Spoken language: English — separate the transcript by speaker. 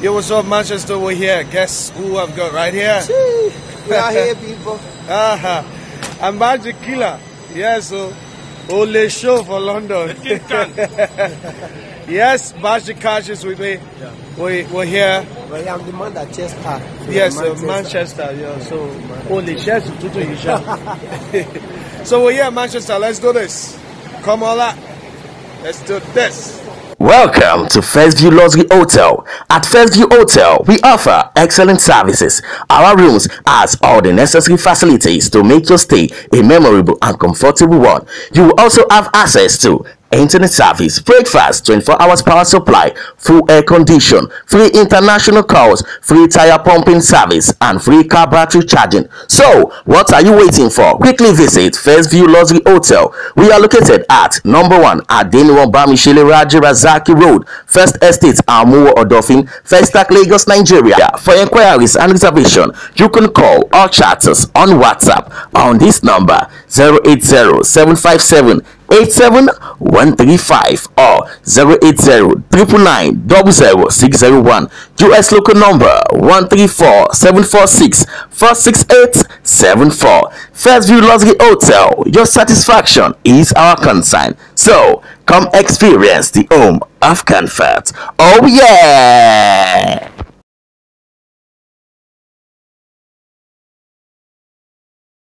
Speaker 1: Yo, what's up, Manchester? We're here. Guess who I've got right here?
Speaker 2: we are here, people.
Speaker 1: Uh-huh. I'm Magic Killer. Yeah, so only show for London. yes, Magic Cash is with me. Yeah. We, we're here.
Speaker 2: Well, I'm the man that chest pack.
Speaker 1: Yes, Manchester. Uh, Manchester. Yeah, so holy shit, So we're here, Manchester. Let's do this. Come on, up. let's do this.
Speaker 3: Welcome to First View Luxury Hotel. At First View Hotel, we offer excellent services. Our rooms has all the necessary facilities to make your stay a memorable and comfortable one. You will also have access to internet service, breakfast, 24 hours power supply, full air condition, free international calls, free tire pumping service, and free car battery charging. So, what are you waiting for? Quickly visit First View Luxury Hotel. We are located at number one Adeniran Bamishele Raji Razaki Road, First Estate, Amuwo Odofin, Festac, Lagos, Nigeria. For inquiries and reservation, you can call or chat us on WhatsApp on this number 080 757 87135 or 080 US local number 134-746-46874. First View Luxury Hotel, your satisfaction is our concern. So, come experience the home of comfort. Oh yeah!